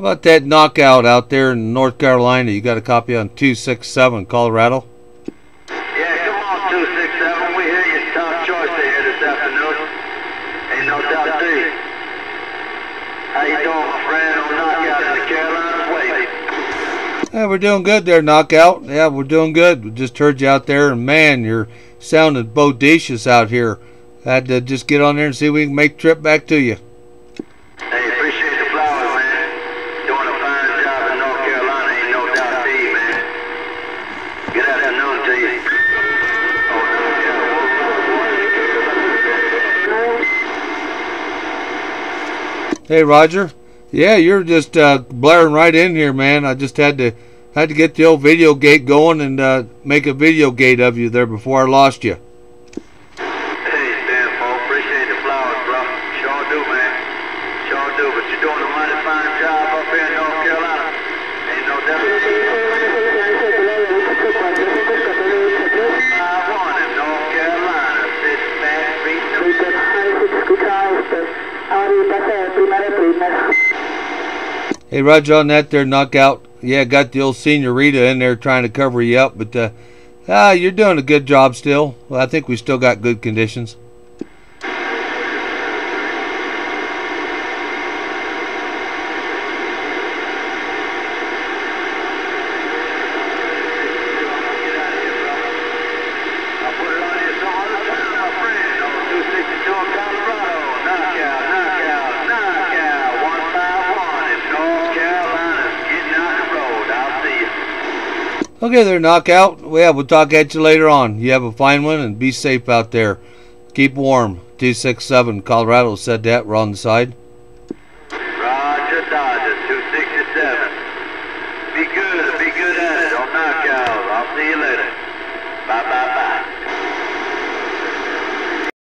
How about that knockout out there in North Carolina? You got a copy on 267 Colorado? Yeah, come on, 267. We hear you top choice here this afternoon. Ain't no doubt to you. How you doing, my friend? On knockout in the Carolinas way. Yeah, we're doing good there, knockout. Yeah, we're doing good. We just heard you out there, and man, you're sounding bodacious out here. I Had to just get on there and see if we can make trip back to you. Hey, appreciate the flowers, man. Doing a fine job in North Carolina, ain't no doubt to you, man. Good afternoon to you. Hey, Roger. Yeah, you're just uh, blaring right in here, man. I just had to had to get the old video gate going and uh, make a video gate of you there before I lost you. Hey, Stanford, appreciate the flowers, bro. Sure do, man. Sure do, but you're doing a mighty fine job Hey, Roger, on that there knockout. Yeah, got the old senorita in there trying to cover you up, but uh, ah, you're doing a good job still. Well, I think we still got good conditions. I put it on you some other time, my friend. On 262 in Colorado. Knockout, knockout, knockout. 151 in North Carolina. Getting on the road. I'll see you. Okay, there, knockout. Yeah, we'll talk at you later on. You have a fine one and be safe out there. Keep warm. 267 Colorado said that. We're on the side. Roger Dodger, 267. Be good, be good at it on knockout. I'll see you later.